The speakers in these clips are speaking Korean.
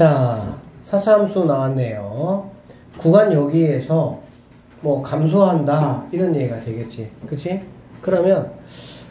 자, 4차 함수 나왔네요. 구간 여기에서 뭐 감소한다 이런 얘기가 되겠지. 그치? 그러면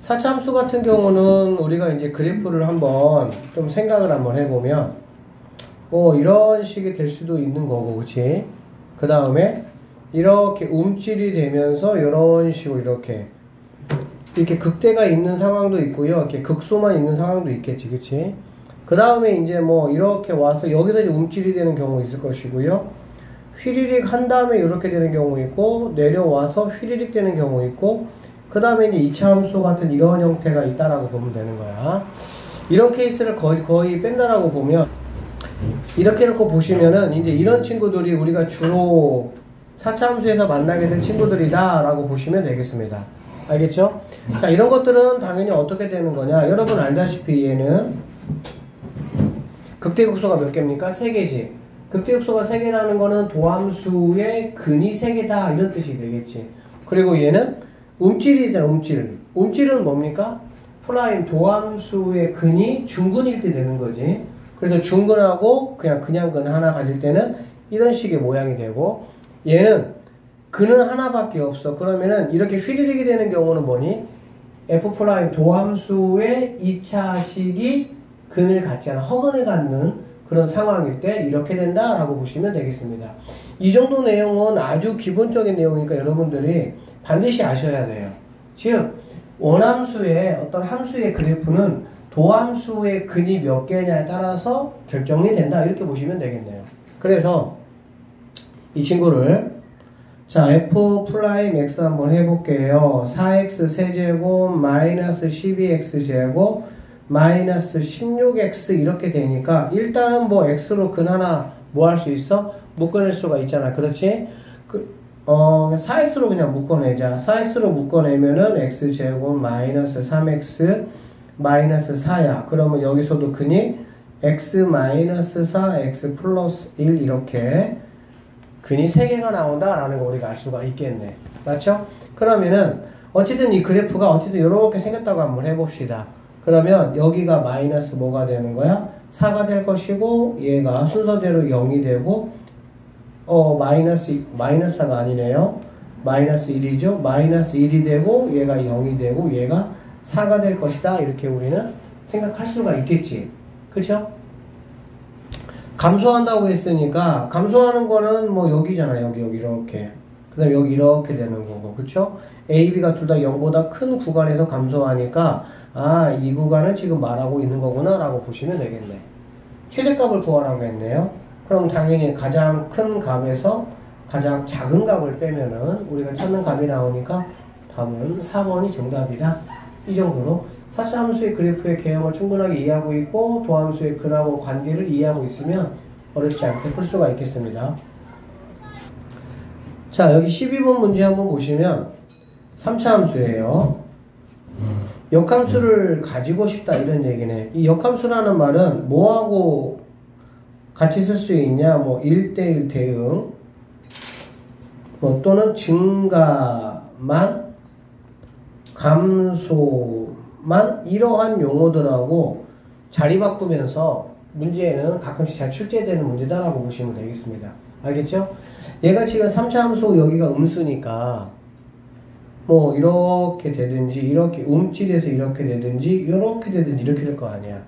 4차 함수 같은 경우는 우리가 이제 그래프를 한번 좀 생각을 한번 해보면 뭐 이런 식이 될 수도 있는 거고 그치? 그 다음에 이렇게 움찔이 되면서 이런 식으로 이렇게 이렇게 극대가 있는 상황도 있고요. 이렇게 극소만 있는 상황도 있겠지. 그치? 그 다음에 이제 뭐 이렇게 와서 여기서 이제 움찔이 되는 경우 있을 것이고요. 휘리릭 한 다음에 이렇게 되는 경우 있고 내려와서 휘리릭 되는 경우 있고 그 다음에 이제 2차 함수 같은 이런 형태가 있다라고 보면 되는 거야. 이런 케이스를 거의, 거의 뺀다라고 보면 이렇게 놓고 보시면은 이제 이런 친구들이 우리가 주로 4차 함수에서 만나게 될 친구들이다 라고 보시면 되겠습니다. 알겠죠? 자 이런 것들은 당연히 어떻게 되는 거냐 여러분 알다시피 얘는 극대극소가 몇 개입니까? 3개지. 극대극소가 3개라는 거는 도함수의 근이 3개다 이런 뜻이 되겠지. 그리고 얘는 움찔이잖아 움찔. 움찔은 뭡니까? prime 도함수의 근이 중근일 때 되는 거지. 그래서 중근하고 그냥 그냥 근 하나 가질 때는 이런 식의 모양이 되고 얘는 근은 하나밖에 없어. 그러면은 이렇게 휘리릭이 되는 경우는 뭐니? f prime 도함수의 2차식이 근을 갖지 않아 허근을 갖는 그런 상황일 때 이렇게 된다라고 보시면 되겠습니다. 이 정도 내용은 아주 기본적인 내용이니까 여러분들이 반드시 아셔야 돼요. 즉 원함수의 어떤 함수의 그래프는 도함수의 근이 몇 개냐에 따라서 결정이 된다 이렇게 보시면 되겠네요. 그래서 이 친구를 자 f prime x 한번 해볼게요. 4x 세제곱 마이너스 12x 제곱 마이너스 16x 이렇게 되니까 일단은 뭐 x로 근 하나 뭐 할 수 있어? 묶어낼 수가 있잖아. 그렇지? 그, 어, 4x로 그냥 묶어내자. 4x로 묶어내면은 x제곱 마이너스 3x 마이너스 4야. 그러면 여기서도 근이 x 마이너스 4, x 플러스 1 이렇게 근이 3개가 나온다라는 거 우리가 알 수가 있겠네. 맞죠? 그러면은 어쨌든 이 그래프가 어쨌든 이렇게 생겼다고 한번 해봅시다. 그러면 여기가 마이너스 뭐가 되는 거야? 4가 될 것이고 얘가 순서대로 0이 되고 어 마이너스 마이너스 4가 아니네요. 마이너스 1이죠. 마이너스 1이 되고 얘가 0이 되고 얘가 4가 될 것이다. 이렇게 우리는 생각할 수가 있겠지. 그쵸? 감소한다고 했으니까 감소하는 거는 뭐 여기잖아. 여기 여기 이렇게. 그 다음에 여기 이렇게 되는 거고. 그쵸? A, B가 둘 다 0보다 큰 구간에서 감소하니까 아, 이 구간을 지금 말하고 있는 거구나 라고 보시면 되겠네. 최대값을 구하라고 했네요. 그럼 당연히 가장 큰 값에서 가장 작은 값을 빼면은 우리가 찾는 값이 나오니까 답은 4번이 정답이다. 이 정도로 사차함수의 그래프의 개념을 충분하게 이해하고 있고 도함수의 근하고 관계를 이해하고 있으면 어렵지 않게 풀 수가 있겠습니다. 자 여기 12번 문제 한번 보시면 3차 함수예요. 역함수를 가지고 싶다 이런 얘기네. 이 역함수라는 말은 뭐하고 같이 쓸 수 있냐? 뭐 1대1 대응 뭐 또는 증가만 감소만 이러한 용어들하고 자리 바꾸면서 문제에는 가끔씩 잘 출제되는 문제다라고 보시면 되겠습니다. 알겠죠? 얘가 지금 3차 함수 여기가 음수니까 뭐 이렇게 되든지 이렇게 움찔해서 이렇게 되든지 이렇게 되든지 이렇게 될 거 아니야.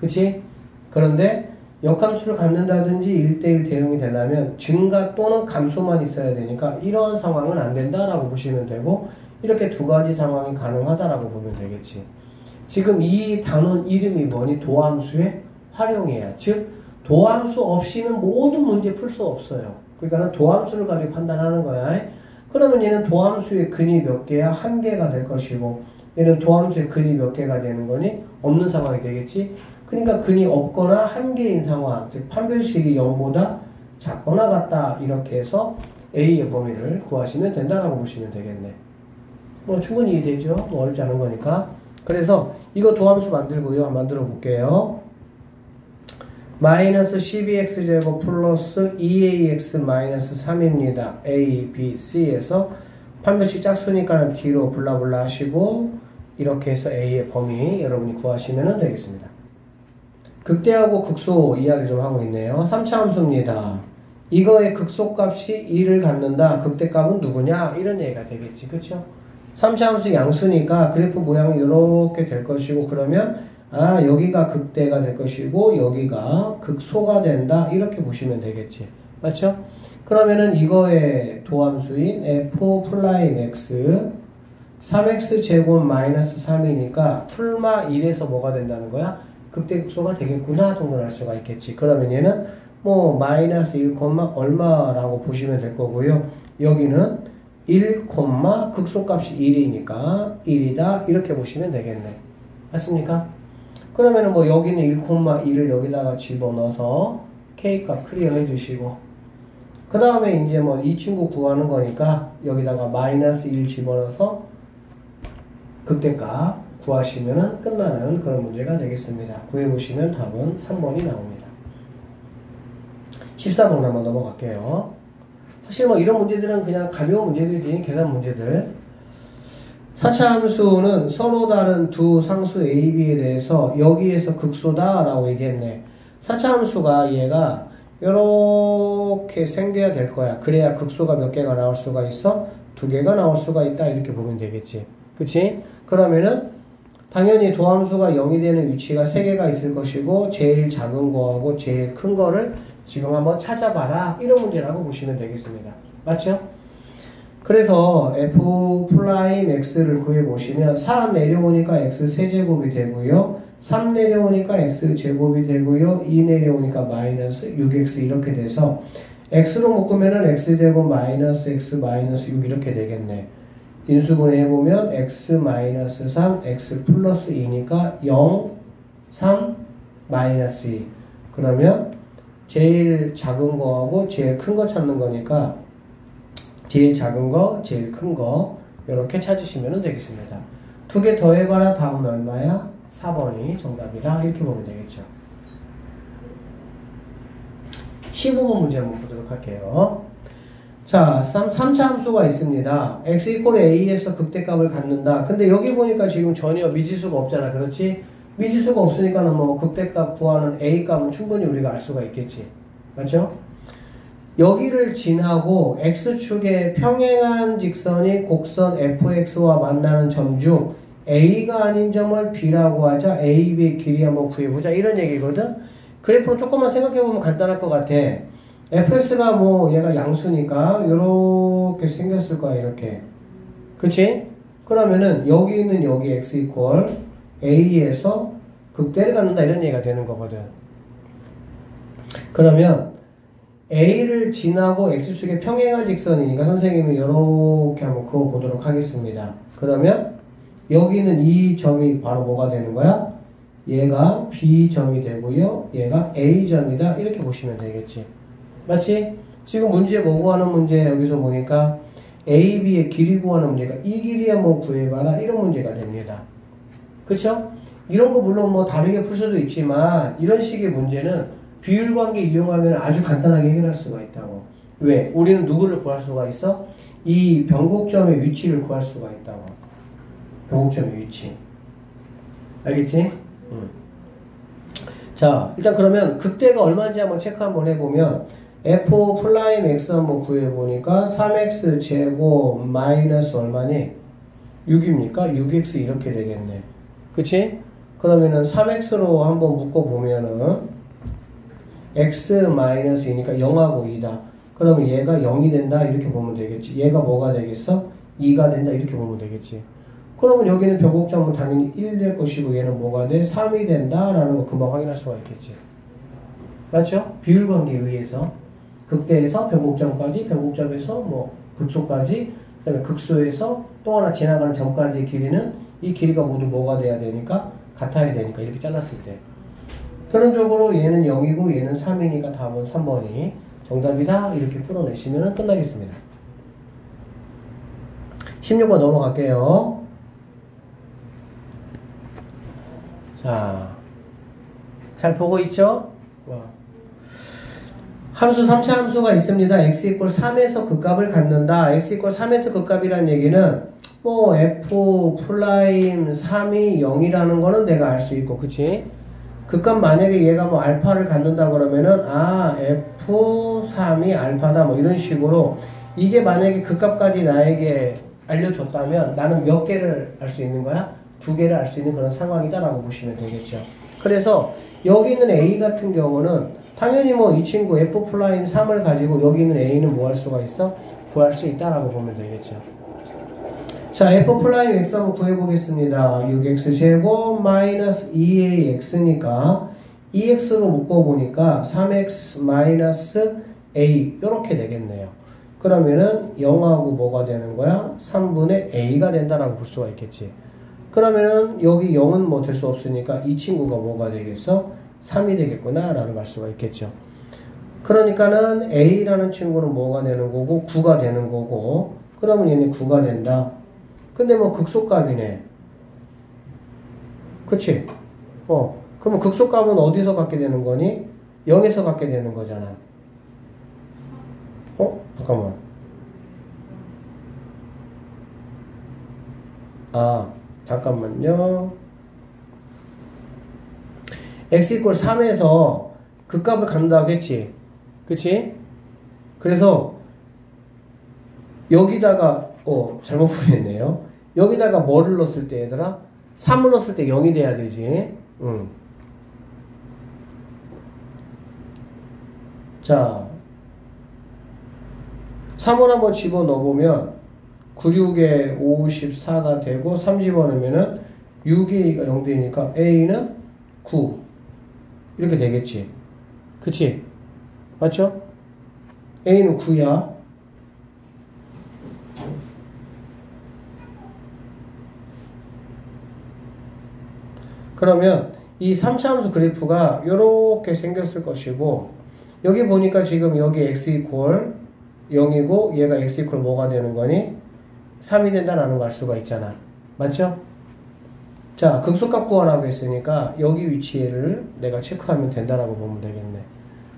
그치? 그런데 역함수를 갖는다든지 1대1 대응이 되려면 증가 또는 감소만 있어야 되니까 이런 상황은 안 된다라고 보시면 되고 이렇게 두 가지 상황이 가능하다라고 보면 되겠지. 지금 이 단원 이름이 뭐니? 도함수의 활용이야. 즉 도함수 없이는 모든 문제 풀 수 없어요. 그러니까 도함수를 가지고 판단하는 거야. 그러면 얘는 도함수의 근이 몇 개야? 한 개가 될 것이고 얘는 도함수의 근이 몇 개가 되는 거니? 없는 상황이 되겠지? 그러니까 근이 없거나 한 개인 상황, 즉 판별식이 0보다 작거나 같다 이렇게 해서 A의 범위를 구하시면 된다라고 보시면 되겠네. 뭐 충분히 이해되죠? 뭐 어렵지 않은 거니까. 그래서 이거 도함수 만들고요. 만들어 볼게요. 마이너스 12x제곱 플러스 2ax 마이너스 3입니다. a, b, c에서 판별식 짝수니까는 뒤로 블라블라 하시고 이렇게 해서 a의 범위 여러분이 구하시면 되겠습니다. 극대하고 극소 이야기 좀 하고 있네요. 3차 함수입니다. 이거의 극소값이 2를 갖는다. 극대값은 누구냐? 이런 얘기가 되겠지. 그쵸? 3차 함수 양수니까 그래프 모양이 이렇게 될 것이고 그러면 아 여기가 극대가 될 것이고 여기가 극소가 된다. 이렇게 보시면 되겠지. 맞죠? 그러면은 이거의 도함수인 f prime x 3x 제곱 마이너스 3이니까 풀마 1에서 뭐가 된다는 거야? 극대극소가 되겠구나 정도를 알 수가 있겠지. 그러면 얘는 뭐 마이너스 1, 얼마라고 보시면 될 거고요. 여기는 1, 극소값이 1이니까 1이다 이렇게 보시면 되겠네. 맞습니까? 그러면은 뭐 여기는 1, 1을 여기다가 집어넣어서 K값 클리어 해주시고 그 다음에 이제 뭐 이 친구 구하는 거니까 여기다가 마이너스 1 집어넣어서 극대값 구하시면 끝나는 그런 문제가 되겠습니다. 구해보시면 답은 3번이 나옵니다. 14번 한번 넘어갈게요. 사실 뭐 이런 문제들은 그냥 가벼운 문제들이지 계산 문제들 4차 함수는 서로 다른 두 상수 A, B에 대해서 여기에서 극소다 라고 얘기했네 4차 함수가 얘가 이렇게 생겨야 될 거야 그래야 극소가 몇 개가 나올 수가 있어? 두 개가 나올 수가 있다 이렇게 보면 되겠지 그치? 그러면은 당연히 도함수가 0이 되는 위치가 3개가 있을 것이고 제일 작은 거하고 제일 큰 거를 지금 한번 찾아봐라 이런 문제라고 보시면 되겠습니다. 맞죠? 그래서 f prime x를 구해보시면 4 내려오니까 x 세제곱이 되고요. 3 내려오니까 x 제곱이 되고요. 2 내려오니까 마이너스 6x 이렇게 돼서 x로 묶으면은 x제곱 마이너스 x 마이너스 6 이렇게 되겠네. 인수분해 해보면 x 마이너스 3, x 플러스 2니까 0, 3, 마이너스 2. 그러면 제일 작은 거하고 제일 큰 거 찾는 거니까 제일 작은 거, 제일 큰 거 이렇게 찾으시면 되겠습니다. 두 개 더해봐라 답은 얼마야? 4번이 정답이다. 이렇게 보면 되겠죠. 15번 문제 한번 보도록 할게요. 자, 3, 3차 함수가 있습니다. x 이퀄 a에서 극대값을 갖는다. 근데 여기 보니까 지금 전혀 미지수가 없잖아. 그렇지? 미지수가 없으니까는 뭐 극대값 구하는 a값은 충분히 우리가 알 수가 있겠지. 맞죠? 여기를 지나고 x축에 평행한 직선이 곡선 fx와 만나는 점 중 a가 아닌 점을 b라고 하자 a, b의 길이 한번 구해보자. 이런 얘기거든. 그래프로 조금만 생각해보면 간단할 것 같아. Fs가 뭐 얘가 양수니까 이렇게 생겼을 거야 이렇게. 그치? 그러면은 여기 있는 여기 x 이퀄 a에서 극대를 갖는다 이런 얘기가 되는 거거든. 그러면 a를 지나고 x축에 평행한 직선이니까 선생님이 이렇게 한번 그어 보도록 하겠습니다 그러면 여기는 이 점이 바로 뭐가 되는 거야? 얘가 B점이 되고요. 얘가 A점이다. 이렇게 보시면 되겠지. 맞지? 지금 문제 뭐 구하는 문제 여기서 보니까 A, B의 길이 구하는 문제가 이 길이야 뭐 구해봐라 이런 문제가 됩니다. 그쵸? 이런 거 물론 뭐 다르게 풀 수도 있지만 이런 식의 문제는 비율 관계 이용하면 아주 간단하게 해결할 수가 있다고. 왜? 우리는 누구를 구할 수가 있어? 이 변곡점의 위치를 구할 수가 있다고. 변곡점의 위치. 알겠지? 음. 자, 일단 그러면 극대가 얼마인지 한번 체크 한번 해보면 f prime x 한번 구해보니까 3x 제곱 마이너스 얼마니? 6입니까? 6x 이렇게 되겠네. 그치? 그러면은 3x로 한번 묶어보면은 x 마이너스 2니까 0하고 2다. 그러면 얘가 0이 된다 이렇게 보면 되겠지. 얘가 뭐가 되겠어? 2가 된다 이렇게 보면 되겠지. 그러면 여기는 변곡점은 당연히 1 될 것이고 얘는 뭐가 돼? 3이 된다라는 거 금방 확인할 수가 있겠지. 맞죠? 비율 관계에 의해서 극대에서 변곡점까지, 변곡점에서 뭐 극소까지, 그다음에 극소에서 또 하나 지나가는 점까지의 길이는 이 길이가 모두 뭐가 돼야 되니까 같아야 되니까 이렇게 잘랐을 때. 결론적으로 얘는 0이고 얘는 3이니까 답은 3번이 정답이다 이렇게 풀어내시면 끝나겠습니다. 16번 넘어갈게요. 자, 잘 보고 있죠? 함수 3차 함수가 있습니다. x 이퀄 3에서 극값을 갖는다. x 이퀄 3에서 극값이라는 얘기는 뭐 f prime 3이 0이라는 거는 내가 알 수 있고 그치? 극값 만약에 얘가 뭐 알파를 갖는다 그러면은 아 F3이 알파다 뭐 이런 식으로 이게 만약에 극값까지 나에게 알려줬다면 나는 몇 개를 알 수 있는 거야? 두 개를 알 수 있는 그런 상황이다라고 보시면 되겠죠. 그래서 여기 있는 A 같은 경우는 당연히 뭐 이 친구 F prime 3을 가지고 여기 있는 A는 뭐 할 수가 있어? 구할 수 있다라고 보면 되겠죠. 자, f prime x 한번 구해보겠습니다. 6x 제곱 마이너스 2ax니까 2x로 묶어보니까 3x 마이너스 a 이렇게 되겠네요. 그러면은 0하고 뭐가 되는 거야? 3분의 a가 된다라고 볼 수가 있겠지. 그러면은 여기 0은 뭐 될 수 없으니까 이 친구가 뭐가 되겠어? 3이 되겠구나 라는 말 수가 있겠죠. 그러니까는 a라는 친구는 뭐가 되는 거고 9가 되는 거고 그러면 얘는 9가 된다. 근데 뭐 극소값이네. 그치? 어. 그러면 극소값은 어디서 갖게 되는 거니? 0에서 갖게 되는 거잖아. 어? 잠깐만. 아, 잠깐만요. x 이퀄 3에서 그 값을 갖는다고 했지. 그치? 그래서 여기다가 어 잘못 풀렸네요. 여기다가 뭐를 넣었을 때 얘들아? 3을 넣었을 때 0이 돼야 되지. 응. 자 3을 한번 집어 넣어보면 96에 54가 되고 3 집어넣으면은 6이 0 되니까 A는 9 이렇게 되겠지. 그치? 맞죠? A는 9야. 그러면 이 3차 함수 그래프가 이렇게 생겼을 것이고 여기 보니까 지금 여기 x 이퀄 0이고 얘가 x 이퀄 뭐가 되는 거니? 3이 된다라는 걸 알 수가 있잖아. 맞죠? 자, 극소값 구하라고 했으니까 여기 위치를 내가 체크하면 된다라고 보면 되겠네.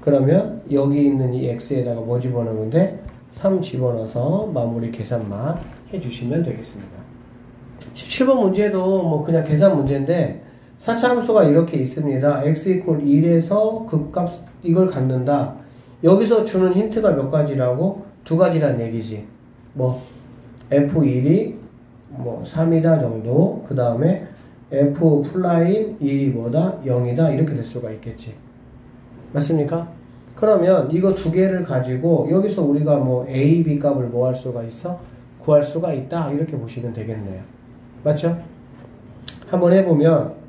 그러면 여기 있는 이 x에다가 뭐 집어넣는데 3 집어넣어서 마무리 계산만 해주시면 되겠습니다. 17번 문제도 뭐 그냥 계산 문제인데 4차 함수가 이렇게 있습니다. x 이퀄 1에서 극값 이걸 갖는다. 여기서 주는 힌트가 몇 가지라고? 두 가지란 얘기지. 뭐 f1이 뭐 3이다 정도. 그 다음에 f prime 1이 뭐다? 0이다. 이렇게 될 수가 있겠지. 맞습니까? 그러면 이거 두 개를 가지고 여기서 우리가 뭐 a, b 값을 뭐 할 수가 있어? 구할 수가 있다. 이렇게 보시면 되겠네요. 맞죠? 한번 해보면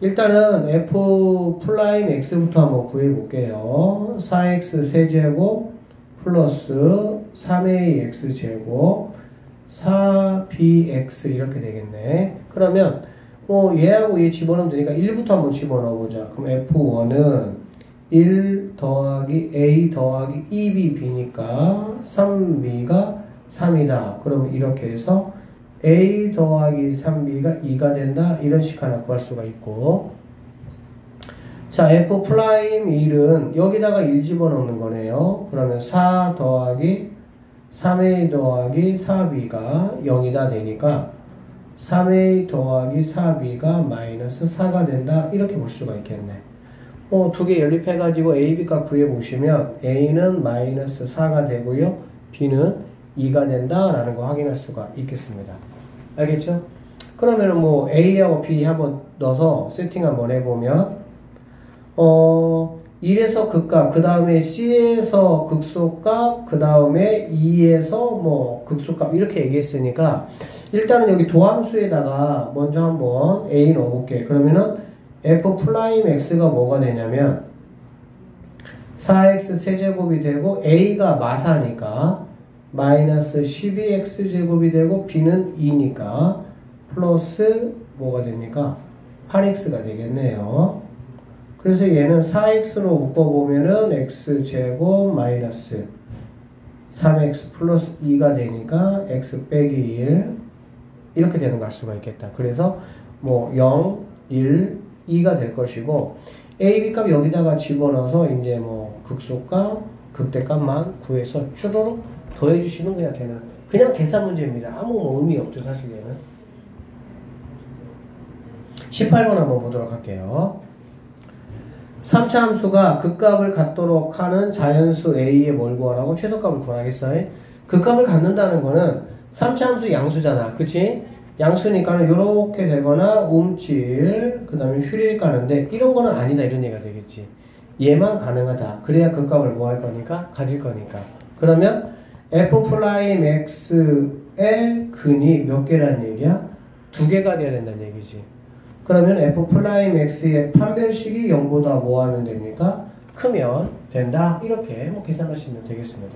일단은 f prime x부터 한번 구해 볼게요. 4x 세제곱 플러스 3ax 제곱 4bx 이렇게 되겠네. 그러면 뭐 얘하고 얘 집어넣으면 되니까 1부터 한번 집어넣어 보자. 그럼 f1은 1 더하기 a 더하기 2bb니까 3b가 3이다. 그럼 이렇게 해서 a 더하기 3b가 2가 된다. 이런 식 하나 구할 수가 있고 자 f prime 1은 여기다가 1 집어넣는 거네요. 그러면 4 더하기 3a 더하기 4b가 0이다 되니까 3a 더하기 4b가 마이너스 4가 된다. 이렇게 볼 수가 있겠네. 뭐두개 연립해가지고 a, b값 구해보시면 a는 마이너스 4가 되고요. b는 2가 된다라는 거 확인할 수가 있겠습니다. 알겠죠? 그러면은 뭐 A하고 B 한번 넣어서 세팅 한번 해보면 어 1에서 극값, 그 다음에 C에서 극소값, 그 다음에 2에서 뭐 극소값 이렇게 얘기했으니까 일단은 여기 도함수에다가 먼저 한번 A 넣어볼게. 그러면은 F prime X가 뭐가 되냐면 4X 세제곱이 되고 A가 마사니까 마이너스 12x 제곱이 되고 b는 2니까 플러스 뭐가 됩니까? 8x가 되겠네요. 그래서 얘는 4x로 묶어보면은 x 제곱 마이너스 3x 플러스 2가 되니까 x 빼기 1 이렇게 되는 걸알 수가 있겠다. 그래서 뭐 0, 1, 2가 될 것이고 a, b 값 여기다가 집어넣어서 이제 뭐 극소값, 극대값만 구해서 쭈르륵 더해주시면 그냥 되는 그냥 계산 문제입니다. 아무 뭐 의미 없죠 사실 얘는 18번 한번 보도록 할게요. 3차 함수가 극값을 갖도록 하는 자연수 A의 뭘 구하라고? 최소값을 구하겠어요? 극값을 갖는다는 거는 3차 함수 양수잖아. 그치? 양수니까는 요렇게 되거나 움찔, 그 다음에 휘리를 까는데 이런 거는 아니다. 이런 얘기가 되겠지. 얘만 가능하다. 그래야 극값을 뭐할 거니까? 가질 거니까. 그러면 f prime x의 근이 몇 개라는 얘기야? 두 개가 돼야 된다는 얘기지. 그러면 f prime x의 판별식이 0보다 뭐 하면 됩니까? 크면 된다. 이렇게 뭐 계산하시면 되겠습니다.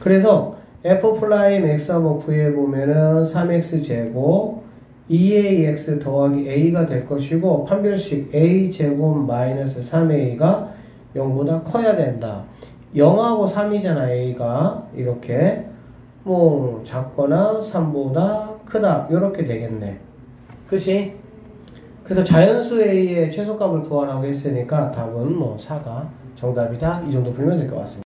그래서 f prime x 한번 구해보면은 3x 제곱 2ax 더하기 a가 될 것이고 판별식 a 제곱 마이너스 3a가 0보다 커야 된다. 0하고 3이잖아 a가 이렇게 뭐 작거나 3보다 크다 이렇게 되겠네. 그치? 그래서 자연수 a의 최소값을 구하라고 했으니까 답은 뭐 4가 정답이다 이 정도 풀면 될 것 같습니다.